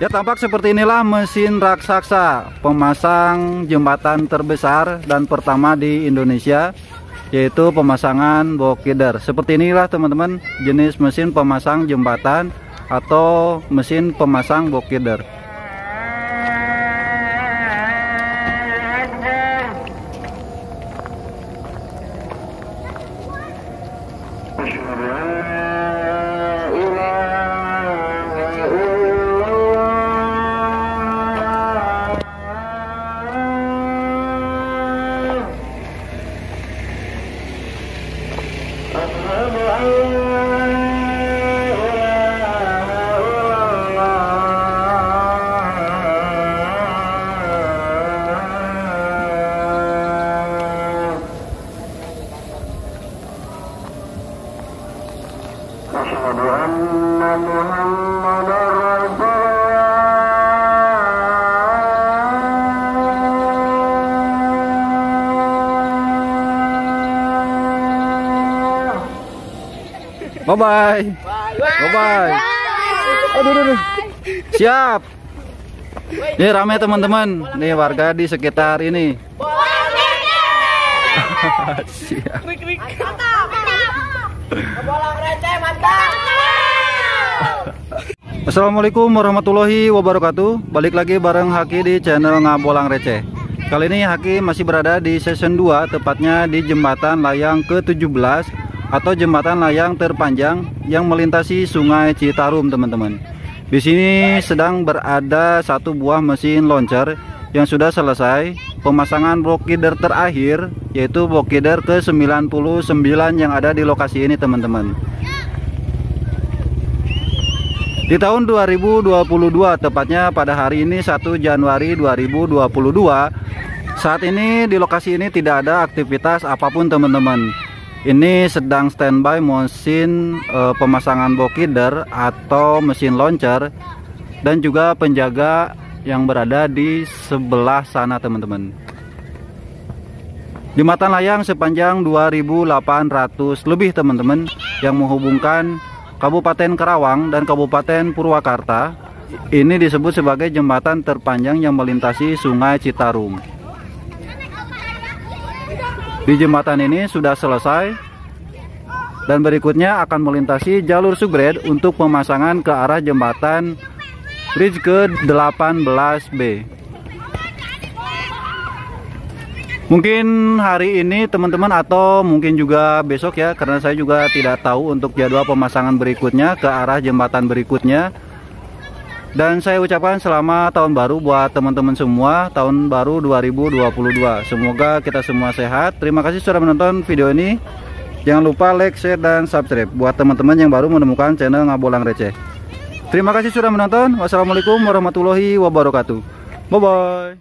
Ya tampak seperti inilah mesin raksasa pemasang jembatan terbesar dan pertama di Indonesia yaitu pemasangan bokider. Seperti inilah teman-teman jenis mesin pemasang jembatan atau mesin pemasang bokider. Bye bye. Bye bye. Aduh, aduh, aduh. Siap. Ini rame teman-teman. Nih warga di sekitar ini. Siap. Assalamualaikum warahmatullahi wabarakatuh. Balik lagi bareng Haki di channel Ngabolang Receh. Kali ini Haki masih berada di season 2 Tepatnya di jembatan layang ke-17 Atau jembatan layang terpanjang Yang melintasi sungai Citarum teman-teman. Di sini sedang berada satu buah mesin launcher Yang sudah selesai Pemasangan bokider terakhir Yaitu bokider ke-99 yang ada di lokasi ini teman-teman. Di tahun 2022 tepatnya pada hari ini 1 Januari 2022 saat ini di lokasi ini tidak ada aktivitas apa pun teman-teman. Ini sedang standby mesin e, pemasangan bokider atau mesin launcher dan juga penjaga yang berada di sebelah sana teman-teman jembatan layang sepanjang 2800 lebih teman-teman yang menghubungkan Kabupaten Karawang dan Kabupaten Purwakarta ini disebut sebagai jembatan terpanjang yang melintasi Sungai Citarum. Di jembatan ini sudah selesai dan berikutnya akan melintasi jalur subred untuk pemasangan ke arah jembatan bridge ke 18B. Mungkin hari ini teman-teman atau mungkin juga besok ya karena saya juga tidak tahu untuk jadwal pemasangan berikutnya ke arah jembatan berikutnya. Dan saya ucapkan selamat tahun baru buat teman-teman semua tahun baru 2022. Semoga kita semua sehat. Terima kasih sudah menonton video ini. Jangan lupa like, share dan subscribe buat teman-teman yang baru menemukan channel Ngabolang Receh. Terima kasih sudah menonton. Wassalamualaikum warahmatullahi wabarakatuh. Bye bye.